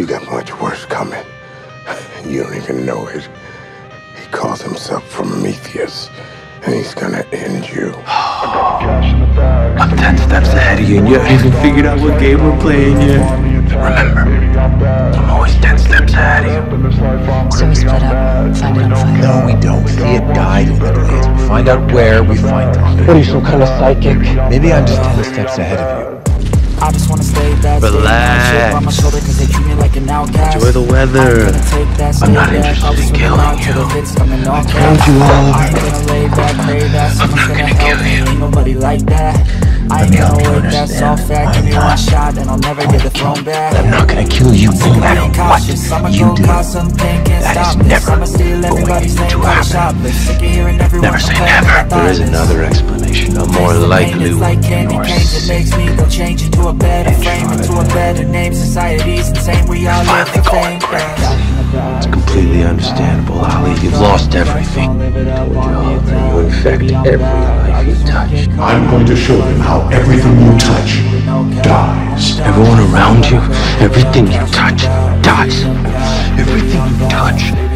You got much worse coming. You don't even know it. He calls himself Prometheus, and he's gonna end you. I'm ten steps ahead of you, and you haven't even figured out what game we're playing yet. Remember, I'm always ten steps ahead of you. So we split up, find it on fire. No, we don't. Thea died in the blaze. We find out where, we find her. What are you, some kind of psychic? Maybe I'm just ten steps ahead of you. I just wanna stay bad, stay Enjoy the weather. I'm, gonna take that, stay I'm not interested in killing you. the hits coming off told you all I ain't gonna lay back, pray that someone's gonna gonna kill you. Nobody like that. I ain't me help gonna you wait, that's all fact. Give me I'm one not shot and I'll never get the throne back. I'm not gonna kill you no matter what you do. cause some pain, can't That is never I'ma steal everybody's going to happen. shoplift. Sick of hearing everyone Never say never. There is another explanation, a more Taste the pain likely is one. like candy You're canes, it makes me go change into a better frame, into a better name. Society's insane, we all live finally for going fame. It's completely understandable, Ali. You've lost everything. I told you all you infect every life you touch. I'm going to show them how everything you touch dies. Everyone around you, everything you touch dies. Everything you touch